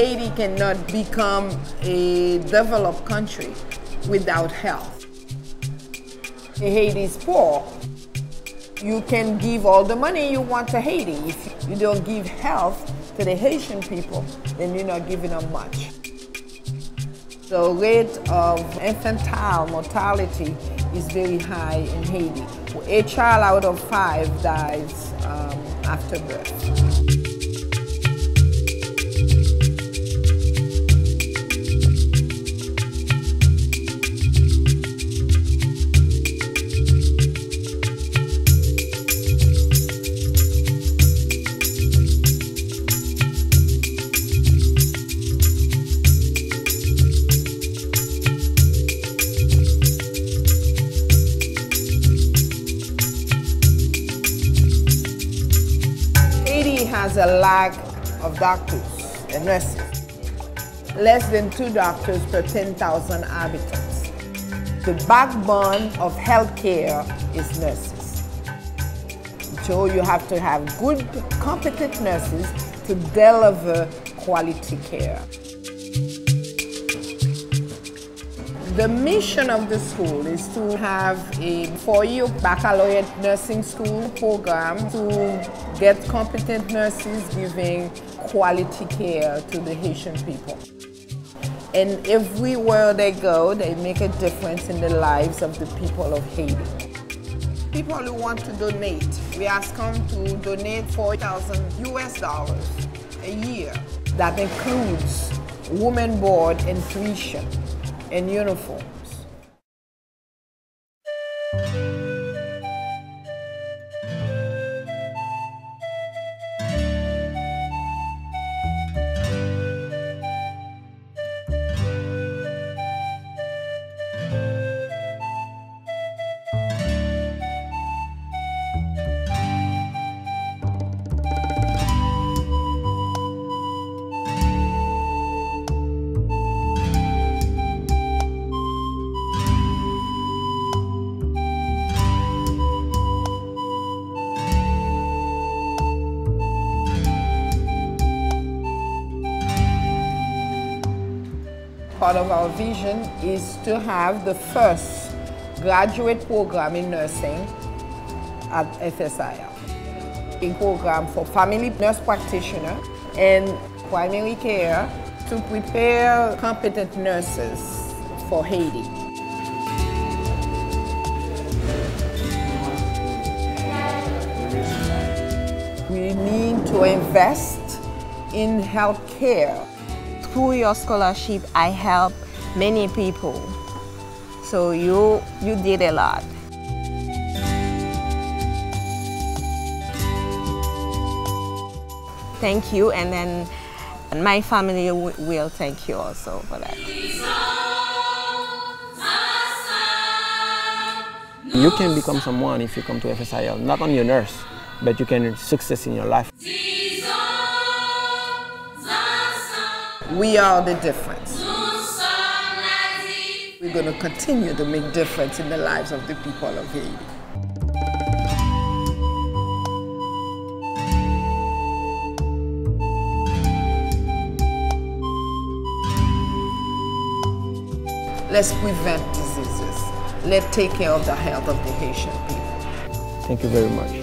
Haiti cannot become a developed country without health. Haiti is poor. You can give all the money you want to Haiti. If you don't give health to the Haitian people, then you're not giving them much. The rate of infantile mortality is very high in Haiti. A child out of five dies um, after birth. Has a lack of doctors and nurses. Less than two doctors per 10,000 inhabitants. The backbone of healthcare is nurses. So you have to have good, competent nurses to deliver quality care. The mission of the school is to have a four-year baccalaureate nursing school program to get competent nurses giving quality care to the Haitian people. And everywhere they go, they make a difference in the lives of the people of Haiti. People who want to donate, we ask them to donate 4,000 US dollars a year. That includes women board and tuition and uniforms. Part of our vision is to have the first graduate program in nursing at FSIL. A program for family nurse practitioner and primary care to prepare competent nurses for Haiti. We need to invest in health care through your scholarship, I help many people. So you, you did a lot. Thank you, and then my family will thank you also for that. You can become someone if you come to FSIL, not only a nurse, but you can success in your life. We are the difference. We're going to continue to make difference in the lives of the people of Haiti. Let's prevent diseases. Let's take care of the health of the Haitian people. Thank you very much.